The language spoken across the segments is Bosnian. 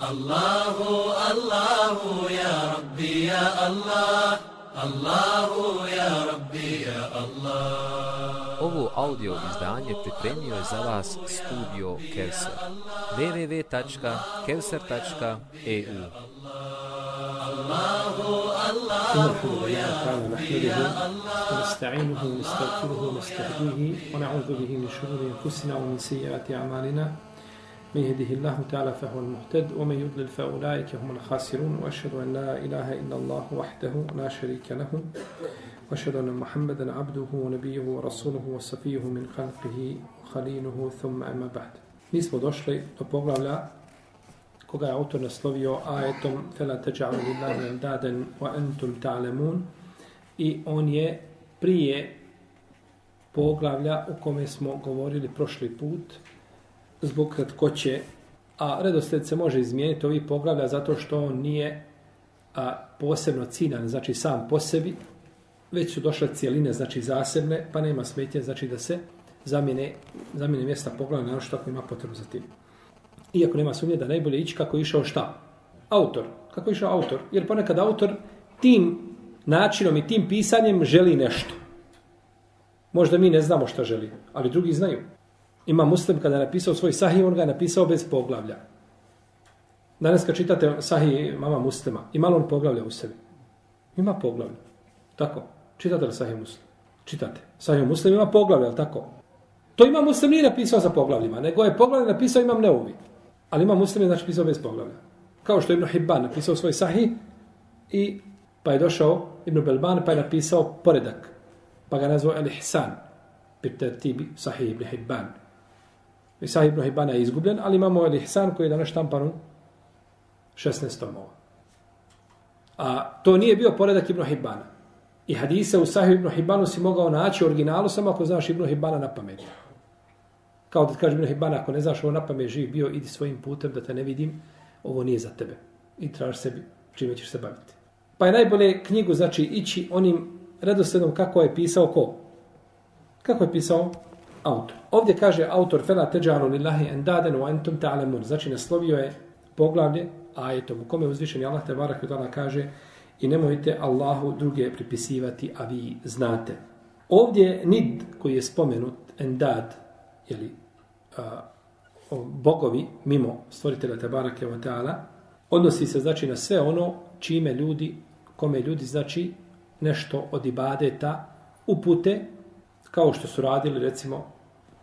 Allahu, Allahu, ja Rabbi, ja Allah, Allahu, ja Rabbi, ja Allah. Ovo audio izdanje pripremio je za vas studio Kevser. www.kevser.eu Allahu, Allahu, ja Rabbi, ja Allah. ونستعينه ونستغفره ونستهديه ونعوذ به من شرور انفسنا ومن سيئات اعمالنا من يهده الله تعالى فهو المهتد ومن يضلل فأولئك هم الخاسرون وأشهد أن لا إله إلا الله وحده لا شريك له وأشهد أن محمدا عبده ونبيه ورسوله وصفيه من خلقه وخليله ثم أما بعد. Mi smo došli do poglavlja koga je autor naslovio ajetom فَلَا تَجَعَلُ لِلَّهِ أَنْدَادًا وَأَنْتُمْ تَعْلَمُونَ i on je prije poglavlja u kome smo govorili prošli put zbog kratkoće, a redosled se može izmijeniti ovih poglavlja zato što on nije a, posebno ciljan, znači sam po sebi, već su došle cijeline, znači zasebne, pa nema smetje, znači da se zamijene, zamijene mjesta poglavlja naravno što ako ima potrebu za tim. Iako nema sumnje da najbolje ići kako je išao šta? Autor. Kako je išao autor? Jer ponekad autor tim načinom i tim pisanjem želi nešto. Možda mi ne znamo šta želi, ali drugi znaju. Ima muslim kada je napisao svoj sahih, on ga je napisao bez poglavlja. Danas kad čitate sahih mama muslima, ima li on poglavlja u sebi? Ima poglavlja. Tako. Čitate li sahih muslim? Čitate. Sahih muslim ima poglavlja, ali tako? To ima muslim nije napisao sa poglavljima, nego je poglavlja napisao imam neuvi. Ali ima muslim je znači pisao bez poglavlja. Kao što je Ibn Hibban napisao svoj sahih i pa je došao Ibn Belban pa je napisao poredak. Pa ga nazvao El Ihsan. Pite tibi sahih Ibn Hibban. I sahih Ibn Hibban je izgubljen, ali imamo El Ihsan koji je danas štampan u 16 tomova. A to nije bio poredak Ibn Hibbana. I hadise u sahih Ibn Hibbanu si mogao naći u originalu samo ako znaš Ibn Hibbana na pamet. Kao da ti kaže Ibn Hibana, ako ne znaš ovo na pamet živ bio, idi svojim putem da te ne vidim, ovo nije za tebe. I traži sebi čime ćeš se baviti. Pa je najbolje knjigu, znači, ići onim redosledom kako je pisao ko? Kako je pisao? Autor. Ovdje kaže autor Fela teđalu lillahi endaden u entum ta'alemun. Znači, naslovio je poglavlje ajetom u kome uzvišeni Allah te barak ta'ala kaže i nemojte Allahu druge pripisivati, a vi znate. Ovdje nid koji je spomenut, endad, jeli, a, o, bogovi mimo stvoritelja te barake o ta'ala, odnosi se znači na sve ono čime ljudi kome ljudi znači nešto od ibadeta upute kao što su radili recimo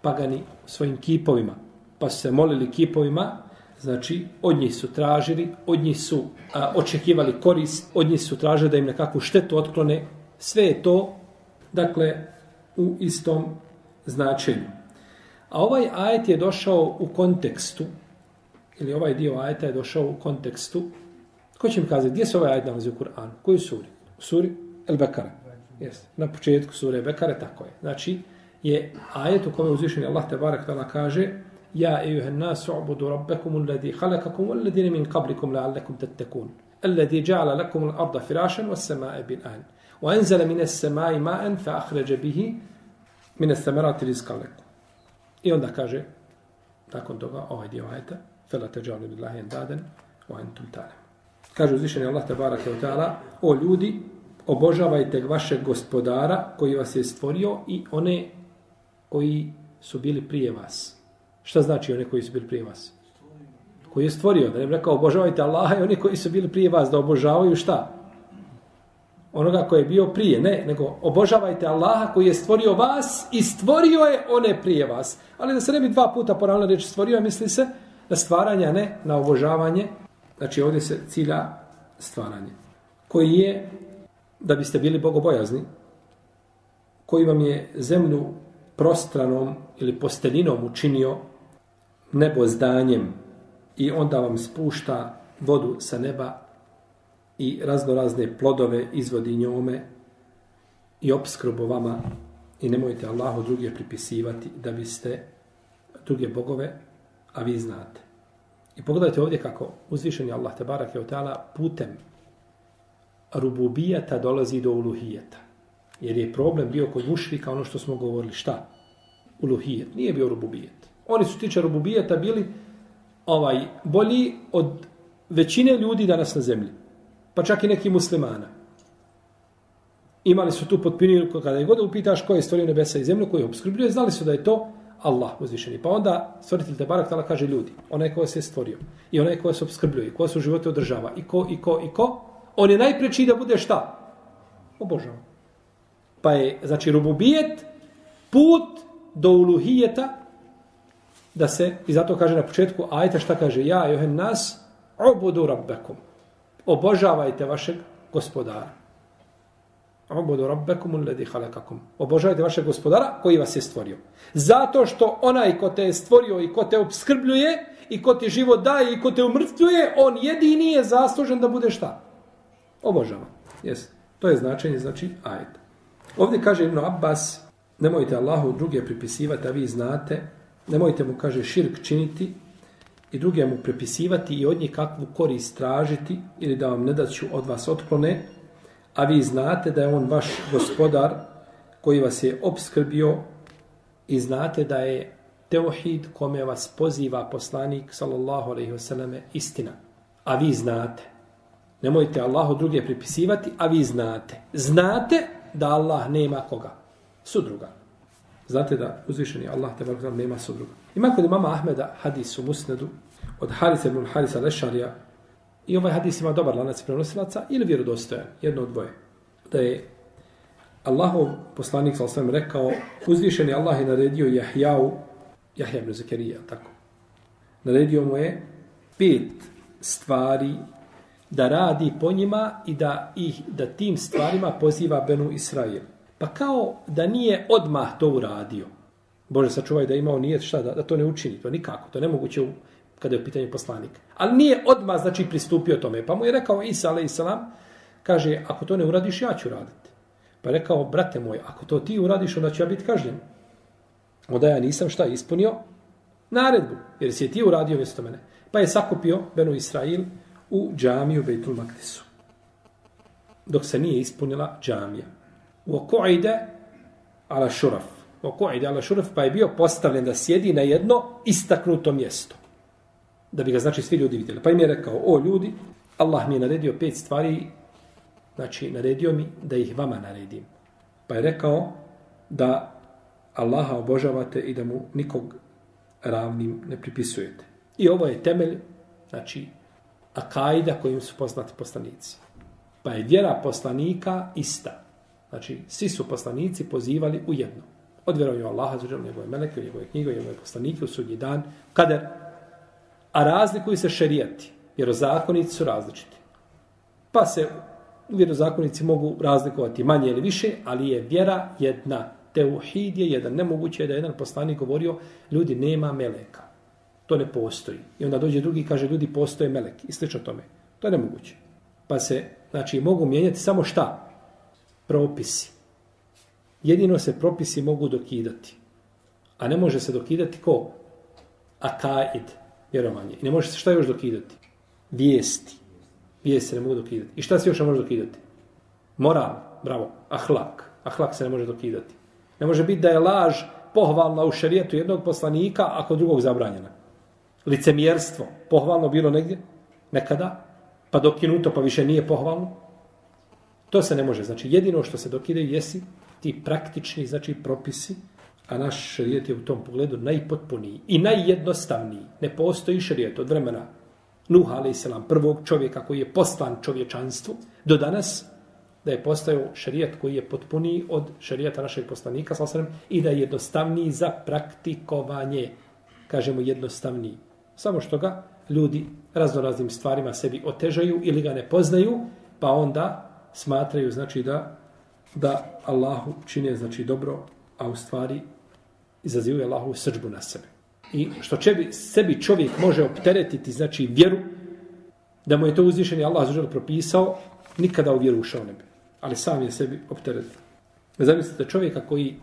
pagani svojim kipovima pa su se molili kipovima znači od njih su tražili od njih su a, očekivali korist od njih su tražili da im nekakvu štetu otklone sve je to dakle u istom značenju a ovaj ajet je došao u kontekstu ili ovaj dio ajeta je došao u kontekstu Ko će mi kazati, gdje se ovaj ajet nalazi u Kur'anu? Koji suri? U suri El Bekara. Jeste. Na početku sure Bekare, tako je. Znači, je ajet u kome uzvišeni Allah te barek tala kaže Ja ejuhen nasu ubudu rabbekum alladhi khalaqakum walladhina min qablikum la'allakum tattakun. Alladhi ja'ala lakum al-ardha firashan was-samaa'a bin'an. Wa anzala min as-samaa'i ma'an fa akhraja bihi min ath-thamarati rizqan lakum. I onda kaže nakon toga ovaj dio ajeta fala tajalu lillahi andadan wa antum ta'lamun. Kaže uzvišeni Allah te barake od ta'ala, o ljudi, obožavajte vašeg gospodara koji vas je stvorio i one koji su bili prije vas. Šta znači one koji su bili prije vas? Koji je stvorio, da ne rekao obožavajte Allaha i oni koji su bili prije vas, da obožavaju šta? Onoga koji je bio prije, ne, nego obožavajte Allaha koji je stvorio vas i stvorio je one prije vas. Ali da se ne bi dva puta poravno reći stvorio, misli se na stvaranje, ne na obožavanje Znači ovdje se cilja stvaranje. Koji je, da biste bili bogobojazni, koji vam je zemlju prostranom ili postelinom učinio nebo zdanjem i onda vam spušta vodu sa neba i raznorazne plodove izvodi njome i obskrubo vama i nemojte Allahu druge pripisivati da biste druge bogove, a vi znate. I pogledajte ovdje kako uzvišeni Allah te barak je putem rububijata dolazi do uluhijeta. Jer je problem bio kod mušrika ono što smo govorili. Šta? Uluhijet. Nije bio rububijet. Oni su tiče rububijeta bili ovaj bolji od većine ljudi danas na zemlji, pa čak i neki muslimana. Imali su tu potpiniju, kada je god upitaš ko je stvorio nebesa i zemlju, koji je obskrbljuje, znali su da je to Allah uzvišeni. Pa onda stvoritelj te barak tala kaže ljudi, onaj ko se stvorio i onaj ko se obskrbljuje, ko se u živote održava i ko, i ko, i ko, on je najpreći da bude šta? Obožavan. Pa je, znači, rububijet, put do uluhijeta, da se, i zato kaže na početku, ajte šta kaže, ja, johen nas, obudu rabbekom. Obožavajte vašeg gospodara. Obudu rabbekum uledi halekakum. Obožavajte vašeg gospodara koji vas je stvorio. Zato što onaj ko te je stvorio i ko te obskrbljuje i ko ti život daje i ko te umrtvljuje, on jedini je zaslužen da bude šta? Obožava. Jes. To je značenje, znači, ajet. Ovdje kaže Ibn Abbas, nemojte Allahu druge pripisivati, a vi znate, nemojte mu, kaže, širk činiti i druge mu prepisivati i od njih kakvu korist tražiti ili da vam ne daću od vas otklone, a vi znate da je on vaš gospodar koji vas je obskrbio i znate da je teohid kome vas poziva poslanik sallallahu alaihi wasallam istina. A vi znate. Nemojte Allahu druge pripisivati, a vi znate. Znate da Allah nema koga? Sudruga. Znate da uzvišeni Allah te barak nema sudruga. Ima kod imama Ahmeda hadis u musnedu od Harisa ibn Harisa Lešarija i ovaj hadis ima dobar lanac prenosilaca ili vjerodostojan, jedno od dvoje. Da je Allahov poslanik sa osvijem rekao uzvišeni Allah je naredio Jahjau Jahja ibn Zakarija, tako. Naredio mu je pet stvari da radi po njima i da ih da tim stvarima poziva Benu Israil. Pa kao da nije odmah to uradio. Bože, sačuvaj da imao nije šta, da, da to ne učini. To nikako, to nemoguće u, kada je u pitanju poslanik. Ali nije odmah, znači, pristupio tome. Pa mu je rekao Isa, alaih kaže, ako to ne uradiš, ja ću raditi. Pa je rekao, brate moj, ako to ti uradiš, onda ću ja biti kažnjen. Onda ja nisam šta ispunio? Naredbu, jer si je ti uradio mjesto mene. Pa je sakupio Benu Israil u džamiju Bejtul Maktisu. Dok se nije ispunila džamija. U okoide ala šuraf. U okoide ala šuraf pa je bio postavljen da sjedi na jedno istaknuto mjesto. Da bi ga znači svi ljudi vidjeli. Pa im je rekao, o ljudi, Allah mi je naredio pet stvari, znači naredio mi da ih vama naredim. Pa je rekao da Allaha obožavate i da mu nikog ravnim ne pripisujete. I ovo je temelj, znači, akajda kojim su poznati poslanici. Pa je vjera poslanika ista. Znači, svi su poslanici pozivali u jedno. Od vjerovanja Allaha, zađer, njegove meleke, njegove knjige, njegove poslanike, u sudnji dan, kader. A razlikuju se šerijati. jer zakonici su različiti. Pa se vjerozakonici mogu razlikovati manje ili više, ali je vjera jedna. Teuhid je jedan. Nemoguće je da jedan poslanik govorio, ljudi, nema meleka to ne postoji. I onda dođe drugi i kaže, ljudi, postoje melek. I slično tome. To je nemoguće. Pa se, znači, mogu mijenjati samo šta? Propisi. Jedino se propisi mogu dokidati. A ne može se dokidati ko? Akaid, vjerovanje. I ne može se šta još dokidati? Vijesti. Vijesti se ne mogu dokidati. I šta se još ne može dokidati? Moral, bravo, ahlak. Ahlak se ne može dokidati. Ne može biti da je laž pohvalna u šarijetu jednog poslanika, ako drugog zabranjena licemjerstvo pohvalno bilo negdje, nekada, pa dokinuto, pa više nije pohvalno. To se ne može. Znači, jedino što se dokide jesi ti praktični, znači, propisi, a naš šarijet je u tom pogledu najpotpuniji i najjednostavniji. Ne postoji šarijet od vremena Nuh, ali selam, prvog čovjeka koji je poslan čovječanstvu, do danas, da je postao šarijet koji je potpuniji od šarijeta našeg poslanika, sasvim, i da je jednostavniji za praktikovanje, kažemo jednostavniji. Samo što ga ljudi raznoraznim stvarima sebi otežaju ili ga ne poznaju, pa onda smatraju znači da da Allahu čine znači dobro, a u stvari izazivaju Allahu srđbu na sebe. I što će sebi čovjek može opteretiti znači vjeru, da mu je to uzvišeni Allah zažel propisao, nikada u vjeru ušao ne bi. Ali sam je sebi opteretio. Zamislite čovjeka koji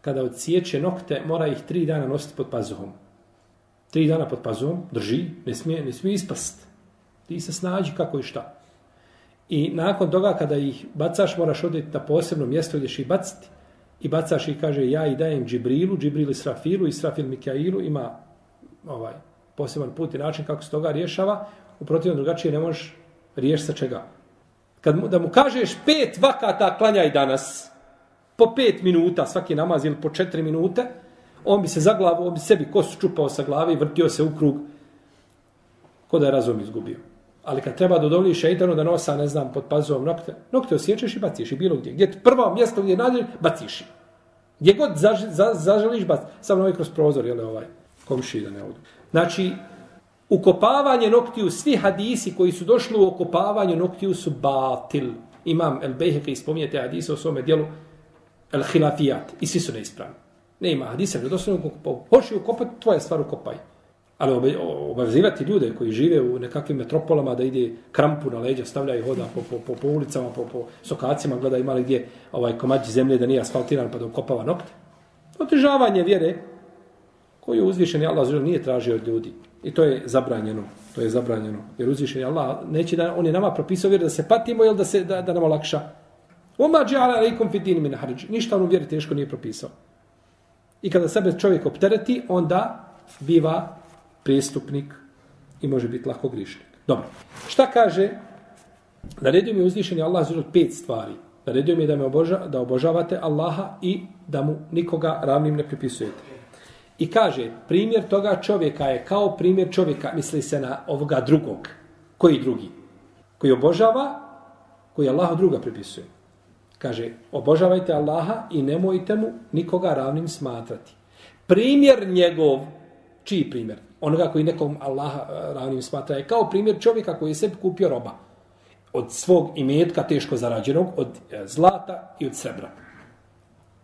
kada odsjeće nokte, mora ih tri dana nositi pod pazuhom tri dana pod pazom, drži, ne smije, ne smije ispast. Ti se snađi kako i šta. I nakon toga kada ih bacaš, moraš odjeti na posebno mjesto gdje će ih baciti. I bacaš i kaže ja i dajem Džibrilu, Džibril Israfilu, Israfil Mikailu, ima ovaj poseban put i način kako se toga rješava. U protivnom drugačije ne možeš riješiti sa čega. Kad mu, da mu kažeš pet vakata klanjaj danas, po pet minuta svaki namaz ili po četiri minute, on bi se za glavu, on bi sebi kosu čupao sa glave i vrtio se u krug ko da je razum izgubio. Ali kad treba da udovlji šeitanu da nosa, ne znam, pod pazom nokte, nokte osjećaš i baciš i bilo gdje. Gdje je prvo mjesto gdje nađeš, baciš. Gdje god zaž, za, zaželiš, baciš. Samo ovaj kroz prozor, jel ovaj, komši da ne odu. Znači, ukopavanje noktiju, svi hadisi koji su došli u okopavanju noktiju su batil. Imam El Bejheke ispominjete hadise o svome dijelu El Hilafijat. I svi su neispravni. Ne ima hadisa, ne doslovno ukopao. Hoši ukopati, tvoja stvar ukopaj. Ali obavezivati ljude koji žive u nekakvim metropolama da ide krampu na leđa, stavlja i hoda po, po, po, po ulicama, po, po sokacima, gleda imali gdje ovaj komađi zemlje da nije asfaltiran pa da ukopava nokte. Otežavanje vjere koju uzvišeni Allah nije tražio od ljudi. I to je zabranjeno. To je zabranjeno. Jer uzvišeni Allah neće da on je nama propisao vjeru da se patimo ili da se da, da nam olakša. Oma džala alaikum fi din min harđ. Ništa on u vjeri teško nije propisao. I kada sebe čovjek optereti, onda biva prestupnik i može biti lako grišnik. Dobro. Šta kaže? Naredio mi je uzvišeni Allah za pet stvari. Naredio mi je da, me oboža, da obožavate Allaha i da mu nikoga ravnim ne pripisujete. I kaže, primjer toga čovjeka je kao primjer čovjeka, misli se na ovoga drugog. Koji drugi? Koji obožava, koji Allah druga pripisuje. Kaže, obožavajte Allaha i nemojte mu nikoga ravnim smatrati. Primjer njegov, čiji primjer? onoga koji nekom Allaha e, ravnim smatra je kao primjer čovjeka koji je sebi kupio roba od svog imetka teško zarađenog, od e, zlata i od srebra.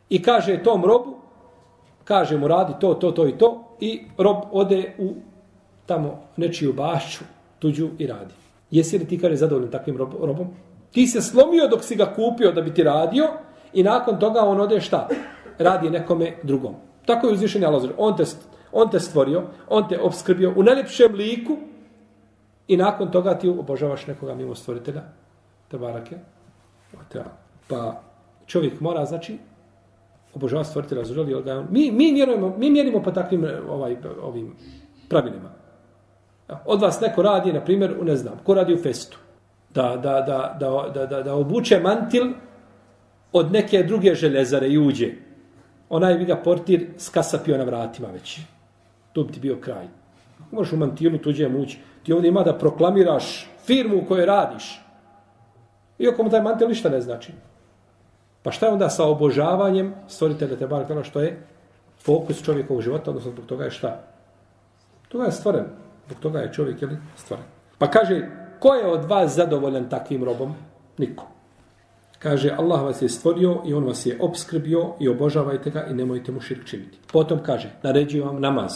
I kaže tom robu, kaže mu radi to, to, to i to, i rob ode u tamo nečiju bašću, tuđu i radi. Jesi li ti kaže zadovoljan takvim rob, robom? Ti se slomio dok si ga kupio da bi ti radio i nakon toga on ode šta? Radi nekome drugom. Tako je uzvišen Allah. On te On te stvorio, on te obskrbio u najljepšem liku i nakon toga ti obožavaš nekoga mimo stvoritelja. Te barake. Pa čovjek mora, znači, obožava stvoritelja da ga mi, mi, mjerujemo, mi mjerimo po takvim ovaj, ovim pravilima. Od vas neko radi, na primjer, ne znam, ko radi u festu, da, da, da, da, da, da, da obuče mantil od neke druge železare i uđe. Onaj bi ga portir skasapio na vratima već to bi ti bio kraj. Možeš u mantilu tuđe mući. Ti ovdje ima da proklamiraš firmu u kojoj radiš. Iako mu taj mantil ništa ne znači. Pa šta je onda sa obožavanjem stvoritelja te bar ono što je fokus čovjekovog života, odnosno zbog toga je šta? Toga je stvoren. Zbog toga je čovjek ili stvoren. Pa kaže, ko je od vas zadovoljan takvim robom? Niko. Kaže, Allah vas je stvorio i on vas je obskrbio i obožavajte ga i nemojte mu širk činiti. Potom kaže, naređujem vam namaz.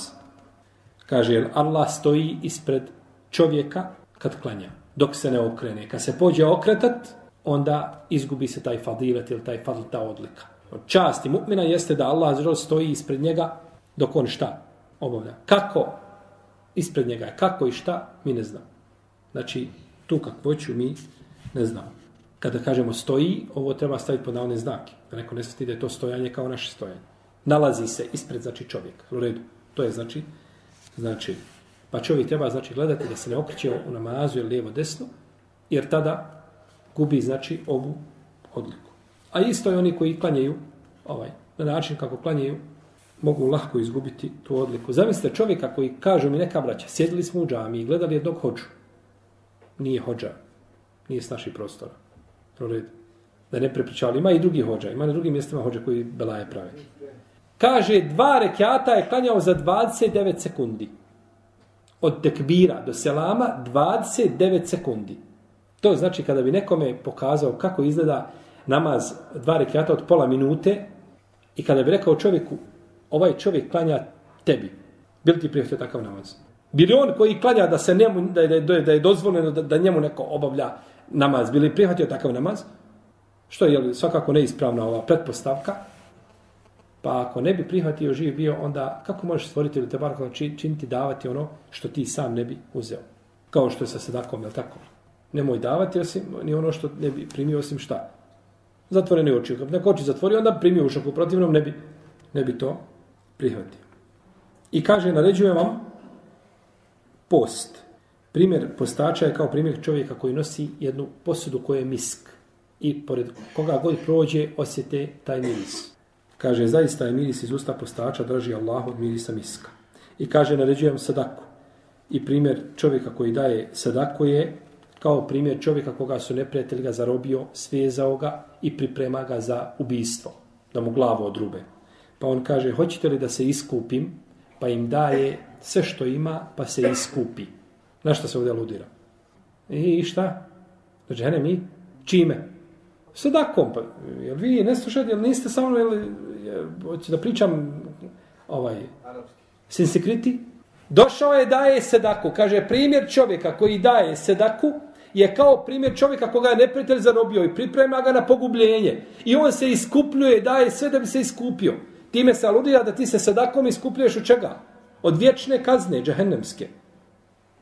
Kaže, jer Allah stoji ispred čovjeka kad klanja, dok se ne okrene. Kad se pođe okretat, onda izgubi se taj fadilet ili taj fadil, ta odlika. Od časti mu'mina jeste da Allah zrod stoji ispred njega dok on šta obavlja. Kako ispred njega je, kako i šta, mi ne znamo. Znači, tu kakvoću mi ne znamo. Kada kažemo stoji, ovo treba staviti pod navne znake. Da neko ne sveti da je to stojanje kao naše stojanje. Nalazi se ispred, znači, čovjeka. U redu. To je, znači, Znači, pa čovjek treba znači gledati da se ne okreće u namazu ili lijevo desno, jer tada gubi znači ovu odliku. A isto je oni koji klanjaju ovaj, na način kako klanjaju, mogu lahko izgubiti tu odliku. Zamislite čovjeka koji kaže mi neka braća, sjedili smo u džami i gledali jednog hođu. Nije hođa, nije s naših prostora. Prored. Da ne prepričali, Ima i drugi hođa, ima na drugim mjestima hođa koji belaje prave. Kaže, dva rekiata je klanjao za 29 sekundi. Od tekbira do selama 29 sekundi. To znači kada bi nekome pokazao kako izgleda namaz dva rekiata od pola minute i kada bi rekao čovjeku, ovaj čovjek klanja tebi. Bil ti prijatelj takav namaz? Bili on koji klanja da se njemu, da je, da je dozvoljeno da, da njemu neko obavlja namaz, bili prihvatio takav namaz? Što je jel, svakako neispravna ova pretpostavka, Pa ako ne bi prihvatio živ bio, onda kako možeš stvoriti ili te bar činiti davati ono što ti sam ne bi uzeo? Kao što je sa sedakom, je tako? Nemoj davati osim, ni ono što ne bi primio osim šta? Zatvorene oči. Ako neko oči zatvori, onda primio ušak. U protivnom ne bi, ne bi to prihvatio. I kaže, naređujem vam post. Primjer postača je kao primjer čovjeka koji nosi jednu posudu koja je misk i pored koga god prođe osjete taj miris. Kaže, zaista je miris iz usta postača draži Allah od mirisa miska. I kaže, naređujem sadaku. I primjer čovjeka koji daje sadaku je kao primjer čovjeka koga su neprijatelji ga zarobio, svezao ga i priprema ga za ubistvo, da mu glavu odrube. Pa on kaže, hoćete li da se iskupim? Pa im daje sve što ima, pa se iskupi. Na šta se ovdje aludira? I šta? Znači, hene mi? Čime? Sadakom. Pa, jel vi ne slušate, jel niste samo, jel, hoću da pričam ovaj, sinsekriti? Došao je daje sedaku. Kaže, primjer čovjeka koji daje sedaku je kao primjer čovjeka koga je neprijatelj zarobio i priprema ga na pogubljenje. I on se iskupljuje, daje sve da bi se iskupio. Time se aludira da ti se sadakom iskupljuješ od čega? Od vječne kazne, džahennemske.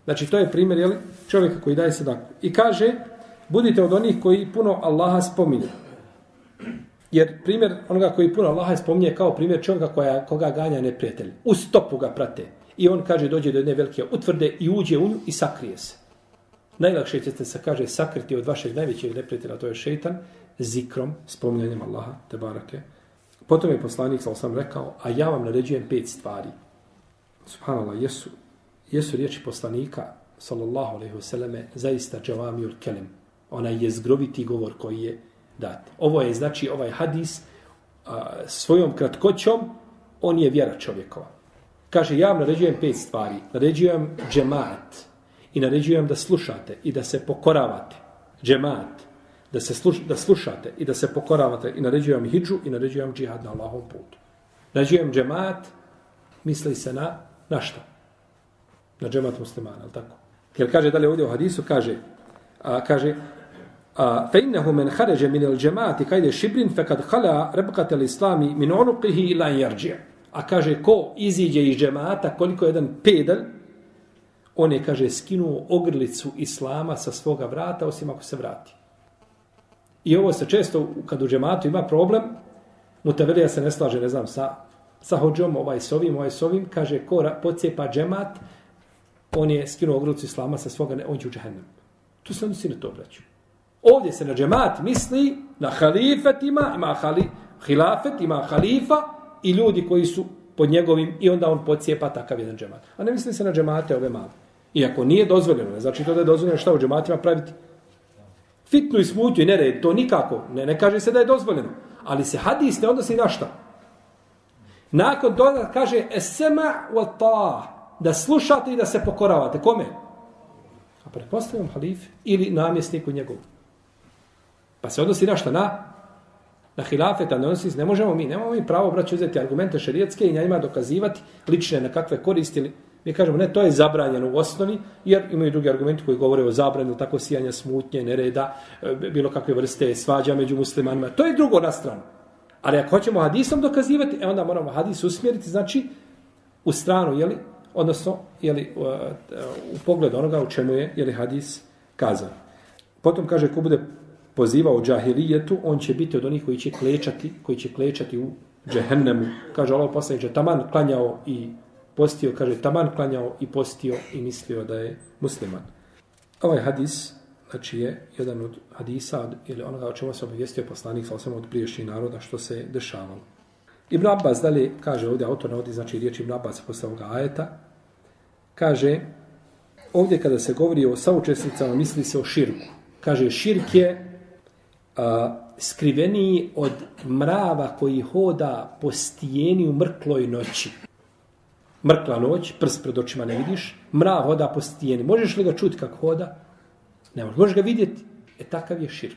Znači, to je primjer jeli, čovjeka koji daje sadaku. I kaže, budite od onih koji puno Allaha spominju. Jer primjer onoga koji puno Allaha spominje kao primjer čovjeka koja, koga ganja neprijatelj. U stopu ga prate. I on kaže, dođe do jedne velike utvrde i uđe u nju i sakrije se. Najlakše ćete se, kaže, sakriti od vašeg najvećeg neprijatelja, to je šeitan, zikrom, spominjanjem Allaha, te barake. Potom je poslanik, sal sam rekao, a ja vam naređujem pet stvari. Subhanallah, jesu, jesu riječi poslanika, sallallahu alaihi vseleme, zaista džavamijul kelem. Ona je zgroviti govor koji je dat. Ovo je, znači, ovaj hadis a, svojom kratkoćom, on je vjera čovjekova. Kaže, ja vam naređujem pet stvari. Naređujem džemat, i naređujem da slušate i da se pokoravate. Džemat. Da, se sluš, da slušate i da se pokoravate. I naređujem hijđu i naređujem džihad na Allahovom putu. Naređujem džemat, misli se na, na šta? Na džemat muslimana, ali tako? Jer kaže dalje ovdje u hadisu, kaže, a, kaže, a, fe innehu men haređe min il džemati kajde šibrin fe kad hala rebkate islami min onuqihi ila jarđe. A kaže, ko iziđe iz džemata, koliko jedan pedal, on je, kaže, skinuo ogrlicu islama sa svoga vrata, osim ako se vrati. I ovo se često, kad u džematu ima problem, Mutavelija se ne slaže, ne znam, sa, sa hođom, ovaj s ovim, ovaj s ovim, kaže, ko pocijepa džemat, on je skinuo ogrucu islama sa svoga, on će u džahennem. Tu se odnosi na to, braću. Ovdje se na džemat misli na halifetima, ima hali, hilafet, ima halifa i ljudi koji su pod njegovim i onda on pocijepa takav jedan džemat. A ne misli se na džemate ove male. Iako nije dozvoljeno, ne znači to da je dozvoljeno šta u džematima praviti. Fitnu i smutju i nered, to nikako, ne, ne kaže se da je dozvoljeno. Ali se hadis ne odnosi na šta. Nakon toga kaže esema wa ta, da slušate i da se pokoravate. Kome? A pretpostavljam halif ili namjesniku njegov. Pa se odnosi na šta? Na na hilafeta ne odnosi, ne možemo mi, nemamo mi pravo braći uzeti argumente šerijetske i njima dokazivati lične na kakve koristili. Mi kažemo, ne, to je zabranjeno u osnovi, jer imaju drugi argumenti koji govore o zabranju, tako sijanja smutnje, nereda, e, bilo kakve vrste svađa među muslimanima. To je drugo na stranu. Ali ako hoćemo hadisom dokazivati, e onda moramo hadis usmjeriti, znači, u stranu, jeli, odnosno, jeli, u, e, e, u pogledu onoga u čemu je, jeli, hadis kazan. Potom kaže, ko bude pozivao džahilijetu, on će biti od onih koji će klečati, koji će klečati u džehennemu. Kaže Allah poslaniče, taman klanjao i postio, kaže taman klanjao i postio i mislio da je musliman. Ovaj hadis, znači je jedan od hadisa, ili onoga o čemu se obavijestio poslanik, sa osam od priješnjih naroda, što se dešavalo. Ibn Abbas dalje kaže ovdje, autor navodi, znači riječ Ibn Abbas posle ovoga ajeta, kaže, ovdje kada se govori o saučesnicama, misli se o širku. Kaže, širk je a, skriveniji od mrava koji hoda po stijeni u mrkloj noći. Mrkla noć, prst pred očima ne vidiš, mrav hoda po stijeni. Možeš li ga čuti kako hoda? Ne možeš. Možeš ga vidjeti. E takav je širk.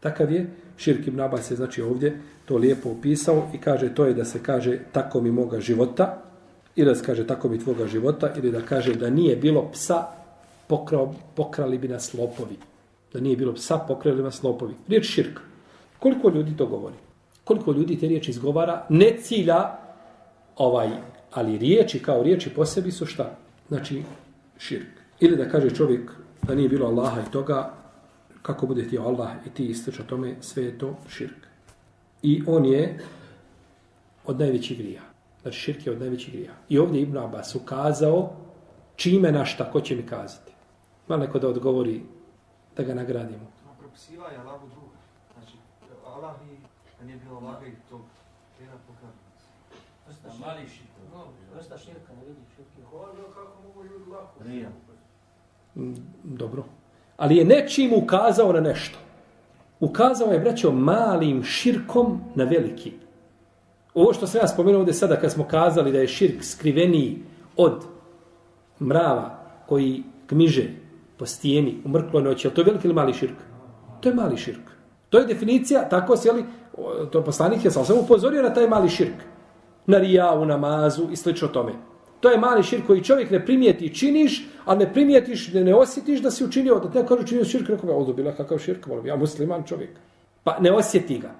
Takav je širk Ibn Abbas je znači ovdje to lijepo opisao i kaže to je da se kaže tako mi moga života ili da se kaže tako mi tvoga života ili da kaže da nije bilo psa pokrao, pokrali bi nas lopovi da nije bilo psa, pokrali bi nas lopovi. Riječ širk. Koliko ljudi to govori? Koliko ljudi te riječi izgovara? Ne cilja ovaj, ali riječi kao riječi po sebi su šta? Znači, širk. Ili da kaže čovjek da nije bilo Allaha i toga, kako bude ti Allah i ti ističe tome, sve je to širk. I on je od najvećih grija. Znači, širk je od najvećih grija. I ovdje Ibn Abbas ukazao čime na šta, ko će mi kazati. Malo neko da odgovori da ga nagradimo. Propisiva je Allahu druga. Znači, Allah i, da nije bilo Allaha i tog jedna pokazano. Vrsta mali širka. Vrsta širka, ne vidi širke. kako mogu ljudi lako? Rija. Mm, Dobro. Ali je nečim ukazao na nešto. Ukazao je, braćo, malim širkom na veliki. Ovo što sam ja spomenuo ovdje sada, kad smo kazali da je širk skriveniji od mrava koji kmiže po stijeni u mrkloj noći, je to je veliki ili mali širk? To je mali širk. To je definicija, tako se, jeli, to poslanik je sam sam upozorio na taj mali širk. Na rijavu, namazu i slično tome. To je mali širk koji čovjek ne primijeti činiš, a ne primijetiš, ne, ne osjetiš da si učinio, da te neko kaže učinio širk, rekao ga, odubila kakav širk, molim, ja musliman čovjek. Pa ne osjeti ga.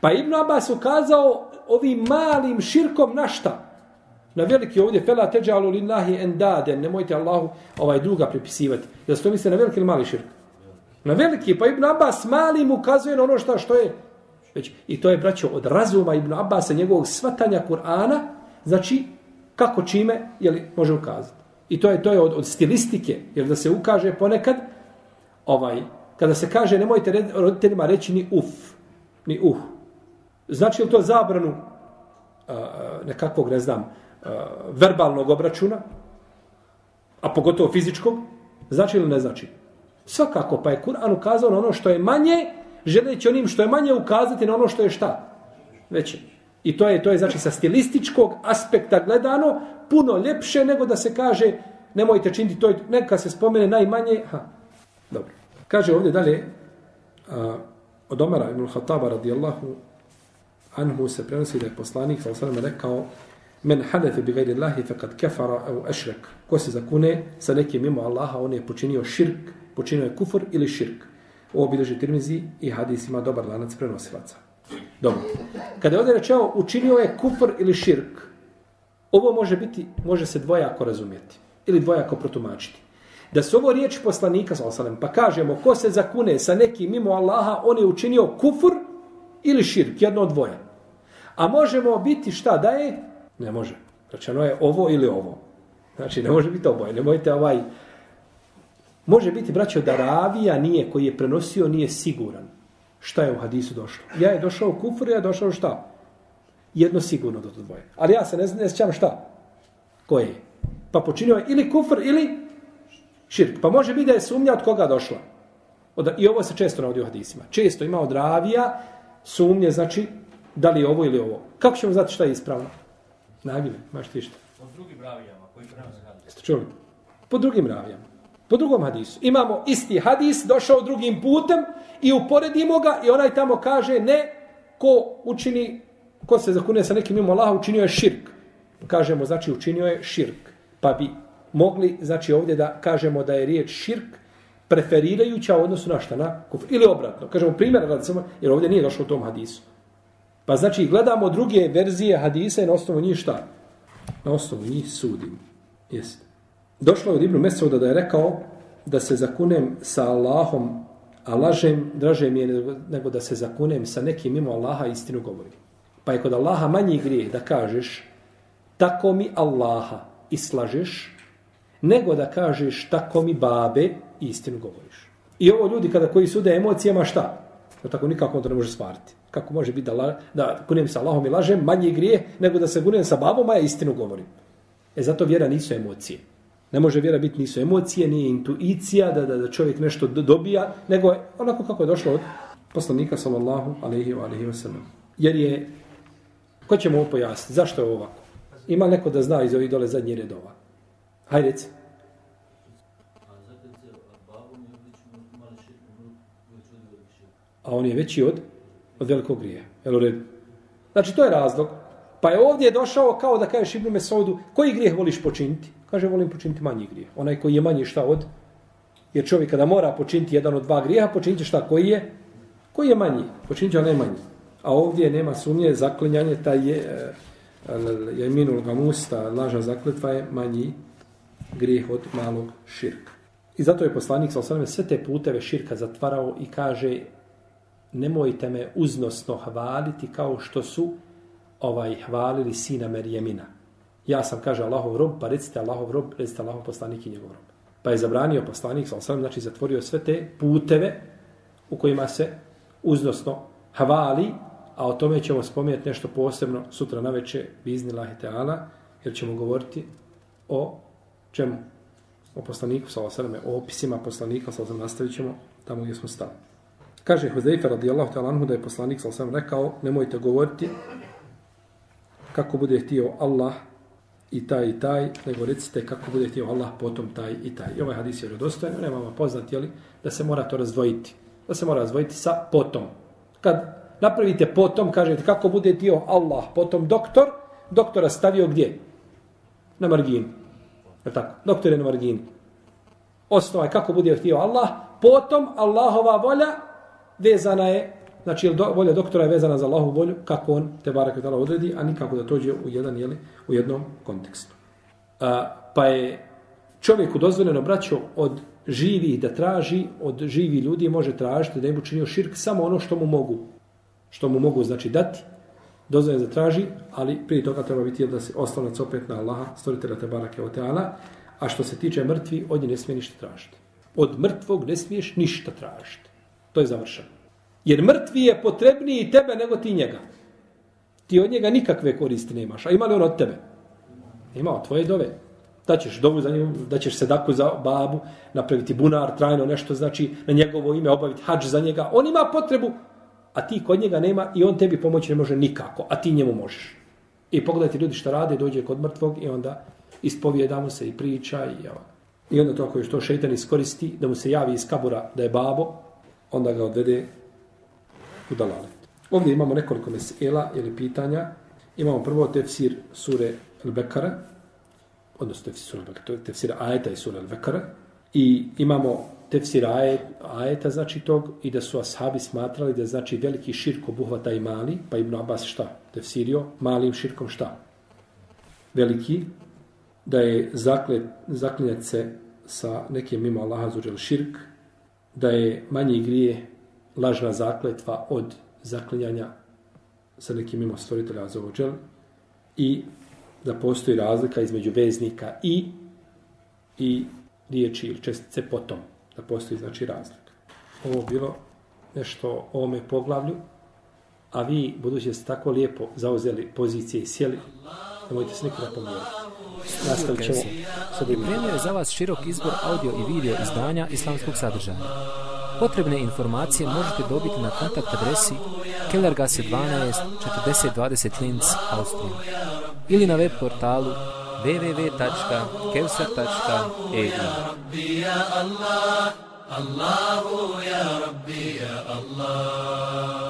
Pa Ibn Abbas ukazao ovim malim širkom na šta? Na veliki ovdje, fela teđalu lillahi endaden, nemojte Allahu ovaj druga pripisivati. Jel se to misle na veliki ili mali širk? Na veliki, pa Ibn Abbas malim ukazuje na ono šta što je. Već, I to je, braćo, od razuma Ibn Abbasa, njegovog svatanja Kur'ana, znači, kako čime, jeli, može ukazati. I to je to je od, od stilistike, jer da se ukaže ponekad, ovaj, kada se kaže, nemojte red, roditeljima reći ni uf, ni uh. Znači li to zabranu uh, nekakvog, ne znam, uh, verbalnog obračuna, a pogotovo fizičkog, znači ili ne znači? Svakako, pa je Kur'an ukazao na ono što je manje, želeći onim što je manje ukazati na ono što je šta? Veće. I to je, to je znači sa stilističkog aspekta gledano puno ljepše nego da se kaže nemojte činiti to, neka se spomene najmanje. Ha. Dobro. Kaže ovdje dalje a, od Omara ibn Khattaba radijallahu anhu se prenosi da je poslanik sa osadom rekao men hadatha bi gajri Allahi fekad kefara au ešrek. Ko se zakune sa nekim mimo Allaha, on je počinio širk, počinio je kufr ili širk. Ovo bilježi Tirmizi i hadis ima dobar lanac prenosilaca. Dobro. Kada je ovdje rečeno učinio je kufr ili širk, ovo može biti, može se dvojako razumjeti ili dvojako protumačiti. Da su ovo riječ poslanika, sallam, pa kažemo ko se zakune sa nekim mimo Allaha, on je učinio kufr ili širk, jedno od dvoje. A možemo biti šta da je? Ne može. Rečeno je ovo ili ovo. Znači, ne može biti oboje. Nemojte ovaj... Može biti, braćo, da ravija nije, koji je prenosio, nije siguran. Šta je u hadisu došlo? Ja je došao u kufr, ja je došao šta? Jedno sigurno do to dvoje. Ali ja se ne, ne sjećam šta? Koje je? Pa počinio je ili kufr ili širk. Pa može biti da je sumnja od koga došla. Od, I ovo se često navodi u hadisima. Često ima od ravija sumnje, znači, da li je ovo ili ovo. Kako ćemo znati šta je ispravno? Nagime, maš ti šta? Po drugim ravijama koji prenose hadis. Jeste čuli? Po drugim ravijama. Po drugom hadisu. Imamo isti hadis, došao drugim putem i uporedimo ga i onaj tamo kaže ne ko učini, ko se zakune sa nekim mimo Allaha, učinio je širk. Kažemo, znači učinio je širk. Pa bi mogli, znači ovdje da kažemo da je riječ širk preferirajuća u odnosu na šta, na kufr. Ili obratno. Kažemo primjer, jer ovdje nije došlo u tom hadisu. Pa znači gledamo druge verzije hadisa i na osnovu njih šta? Na osnovu njih sudim. Jeste. Došlo je od Ibnu Mesauda da je rekao da se zakunem sa Allahom, a lažem, draže mi je nego, da se zakunem sa nekim mimo Allaha istinu govori. Pa je kod Allaha manji grijeh da kažeš tako mi Allaha i slažeš, nego da kažeš tako mi babe i istinu govoriš. I ovo ljudi kada koji sude emocijama šta? Da tako nikako to ne može stvariti. Kako može biti da, la, da kunem sa Allahom i lažem, manji grije nego da se kunem sa babom, a ja istinu govorim. E zato vjera nisu emocije. Ne može vjera biti nisu emocije, nije intuicija da, da, da čovjek nešto dobija, nego je onako kako je došlo od poslanika sallallahu alaihi wa alaihi wa sallam. Jer je, ko će mu ovo pojasniti? Zašto je ovo ovako? Ima neko da zna iz ovih dole zadnjih redova. Hajde, reci. A on je veći od, od velikog grija. Jel u redu? Znači, to je razlog. Pa je ovdje došao kao da kažeš Ibnu Mesaudu, koji grijeh voliš počiniti? Kaže, volim počiniti manji grijeh. Onaj koji je manji šta od? Jer čovjek kada mora počiniti jedan od dva grijeha, počiniti šta? Koji je? Koji je manji? Počiniti onaj manji. A ovdje nema sumnje, zaklinjanje, taj je, e, e, je minul gamus, ta laža zakletva je manji grijeh od malog širka. I zato je poslanik sa sve te puteve širka zatvarao i kaže nemojte me uznosno hvaliti kao što su ovaj hvalili sina Merjemina. Ja sam, kaže Allahov rob, pa recite Allahov rob, recite Allahov poslanik i njegov rob. Pa je zabranio poslanik, sa osam, znači zatvorio sve te puteve u kojima se uznosno havali, a o tome ćemo spomenuti nešto posebno sutra na veče, bizni lahi teala, jer ćemo govoriti o čemu? O poslaniku, sa osam, o opisima poslanika, sa osam, nastavit ćemo tamo gdje smo stali. Kaže Huzeifa radijallahu ta'ala anhu da je poslanik, sa osam, rekao, nemojte govoriti kako bude htio Allah i taj i taj, nego recite kako bude htio Allah potom taj i taj. I ovaj hadis je vjerodostojan, on je vama poznat, jeli, da se mora to razdvojiti. Da se mora razdvojiti sa potom. Kad napravite potom, kažete kako bude dio Allah, potom doktor, doktora stavio gdje? Na margin. Je tako? Doktor je na margin. Osnova je kako bude htio Allah, potom Allahova volja vezana je Znači, do, volja doktora je vezana za Allahovu volju, kako on te barak i odredi, a nikako da tođe u, jedan, jeli, u jednom kontekstu. A, pa je čovjeku dozvoljeno braćo od živih da traži, od živi ljudi može tražiti da im učinio širk samo ono što mu mogu. Što mu mogu znači dati, dozvoljeno da traži, ali prije toga treba biti da se oslonac opet na Allaha, stvoritelja te barake od teala, a što se tiče mrtvi, od nje ne smije ništa tražiti. Od mrtvog ne smiješ ništa tražiti. To je završeno. Jer mrtvi je potrebniji tebe nego ti njega. Ti od njega nikakve koristi nemaš. A ima li on od tebe? Ima od tvoje dove. Da ćeš dovu za njim, da ćeš sedaku za babu, napraviti bunar, trajno nešto, znači na njegovo ime obaviti hađ za njega. On ima potrebu, a ti kod njega nema i on tebi pomoći ne može nikako, a ti njemu možeš. I pogledajte ljudi šta rade, dođe kod mrtvog i onda ispovijeda mu se i priča i, i onda to ako je što šeitan iskoristi, da mu se javi iz kabura da je babo, onda ga odvede u dalalet. Ovdje imamo nekoliko mesela ili pitanja. Imamo prvo tefsir sure Al-Bekara, odnosno tefsir sure Al-Bekara, to je tefsir ajeta i sure Al-Bekara. I imamo tefsir ajet, ajeta, znači tog, i da su ashabi smatrali da znači veliki širk obuhvata i mali, pa Ibn Abbas šta? Tefsirio, malim širkom šta? Veliki, da je zaklet, zaklinjat se sa nekim mimo Allaha zuđel širk, da je manji grije lažna zakletva od zaklinjanja sa nekim mimo stvoritelja za ođel i da postoji razlika između veznika i i riječi ili čestice potom. Da postoji znači razlika. Ovo bilo nešto o ovome poglavlju, a vi, budući ste tako lijepo zauzeli pozicije i sjeli, nemojte se nikada pomijeniti. Nastavit ćemo. Pripremio je za vas širok izbor audio i video izdanja islamskog sadržaja. Potrebne informacije možete dobiti na kontakt adresi Kellergasse 12 4020 Linz, Austrija. Ili na web portalu www.kevser.eu Allahu ya Rabbi ya Allah.